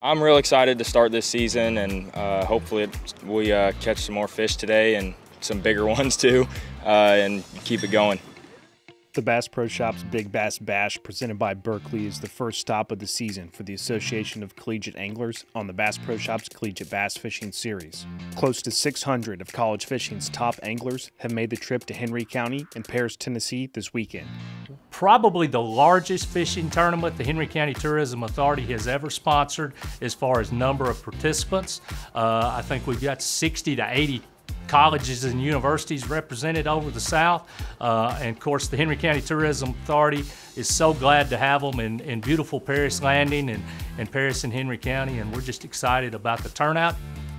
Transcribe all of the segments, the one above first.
I'm real excited to start this season, and uh, hopefully we uh, catch some more fish today and some bigger ones too, uh, and keep it going. The Bass Pro Shops Big Bass Bash, presented by Berkley, is the first stop of the season for the Association of Collegiate Anglers on the Bass Pro Shops Collegiate Bass Fishing Series. Close to 600 of college fishing's top anglers have made the trip to Henry County and Paris, Tennessee this weekend. Probably the largest fishing tournament the Henry County Tourism Authority has ever sponsored as far as number of participants. Uh, I think we've got 60 to 80 colleges and universities represented over the South. Uh, and of course, the Henry County Tourism Authority is so glad to have them in, in beautiful Paris Landing and, and Paris and Henry County. And we're just excited about the turnout.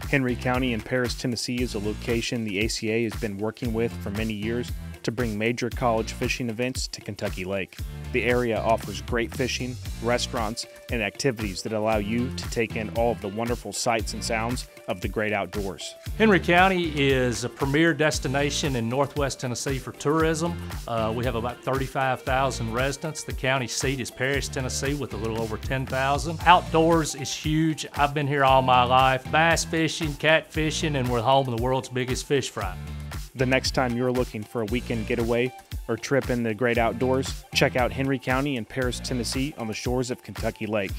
Henry County in Paris, Tennessee is a location the ACA has been working with for many years to bring major college fishing events to Kentucky Lake. The area offers great fishing, restaurants, and activities that allow you to take in all of the wonderful sights and sounds of the great outdoors. Henry County is a premier destination in northwest Tennessee for tourism. Uh, we have about 35,000 residents. The county seat is Paris, Tennessee, with a little over 10,000. Outdoors is huge. I've been here all my life. Bass fishing, cat fishing, and we're home to the world's biggest fish fry. The next time you're looking for a weekend getaway or trip in the great outdoors, check out Henry County in Paris, Tennessee on the shores of Kentucky Lake.